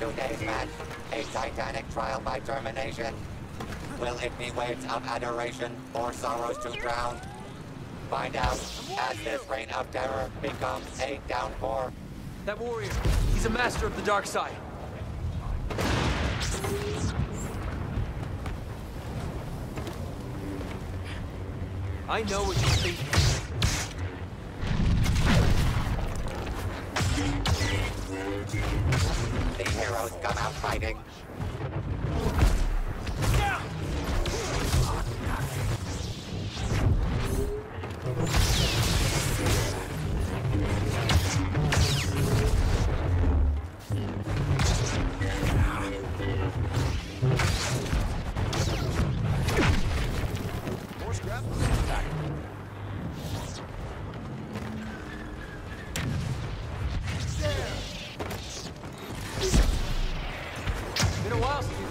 Today's match, a titanic trial by termination. Will it be waves of adoration or sorrows to drown? Find out as this reign of terror becomes a downpour. That warrior, he's a master of the dark side. I know what you're thinking. The heroes come out fighting.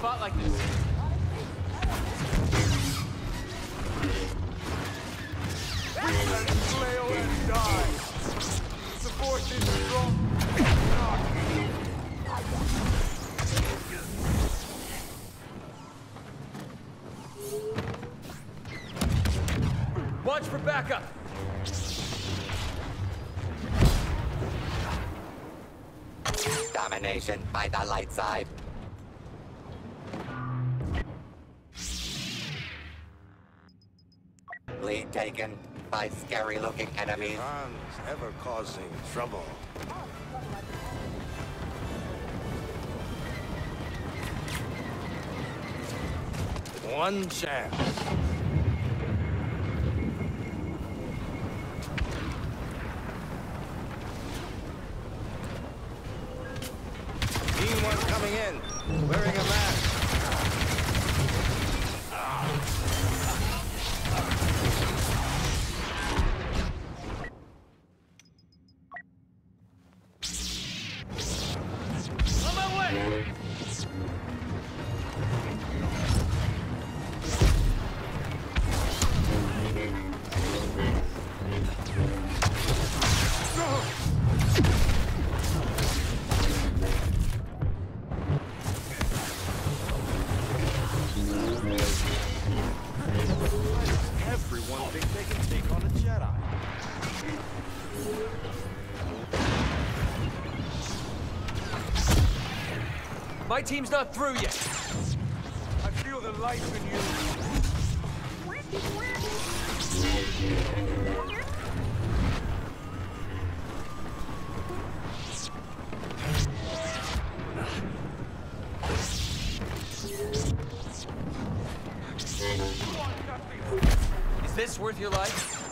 Fought like this. Watch for backup! Domination by the light side. Lead taken by scary looking enemies. Han's ever causing trouble. One chance. Team one coming in, wearing a My team's not through yet. I feel the life in you. This worth your life?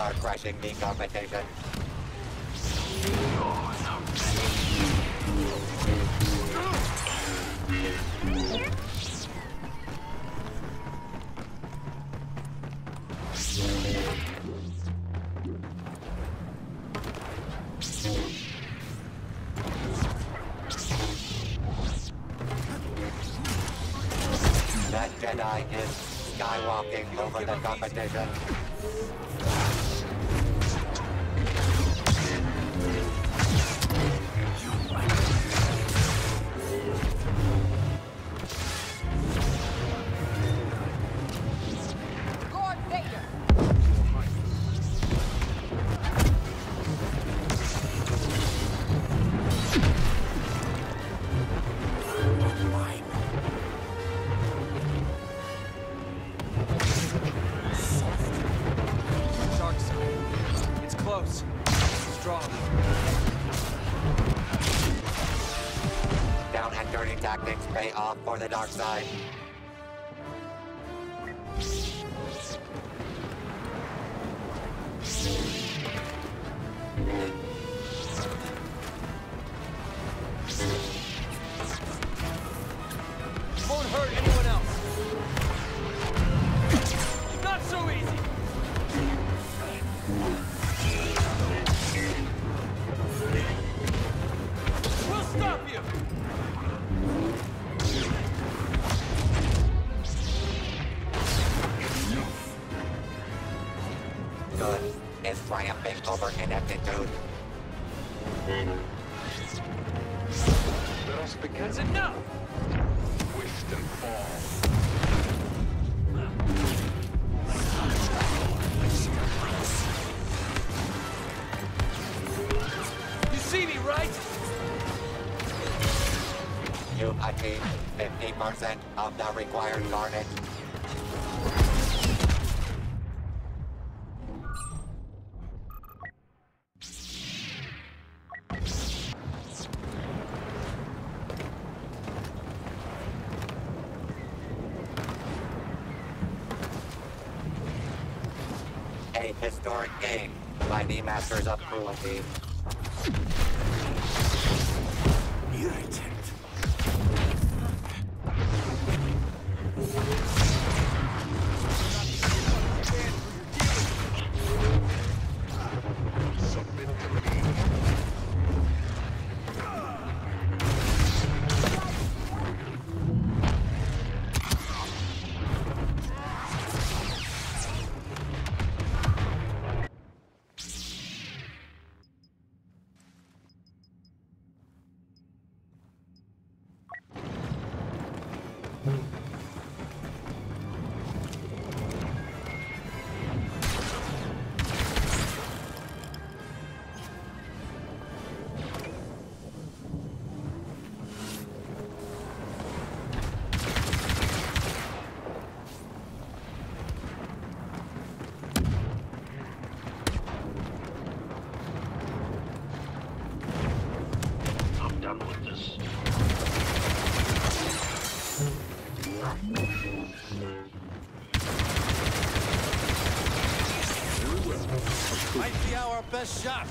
Are crushing the competition. That Jedi is skywalking over the competition. Dirty pay off for the dark side. Won't good is triumphing over ineptitude. Let us begin. That's enough! Twist and fall. You see me, right? You achieve 50% of the required carnage. Historic game by the Masters of Cruelty. I'm Might be our best shot.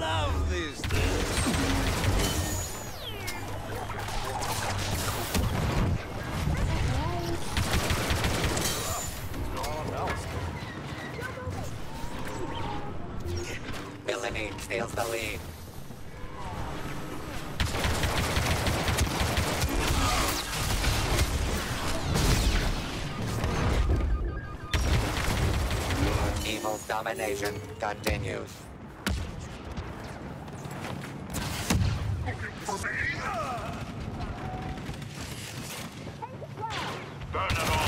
Love these things. Villainy steals the lead. Evil's domination continues. Burn all!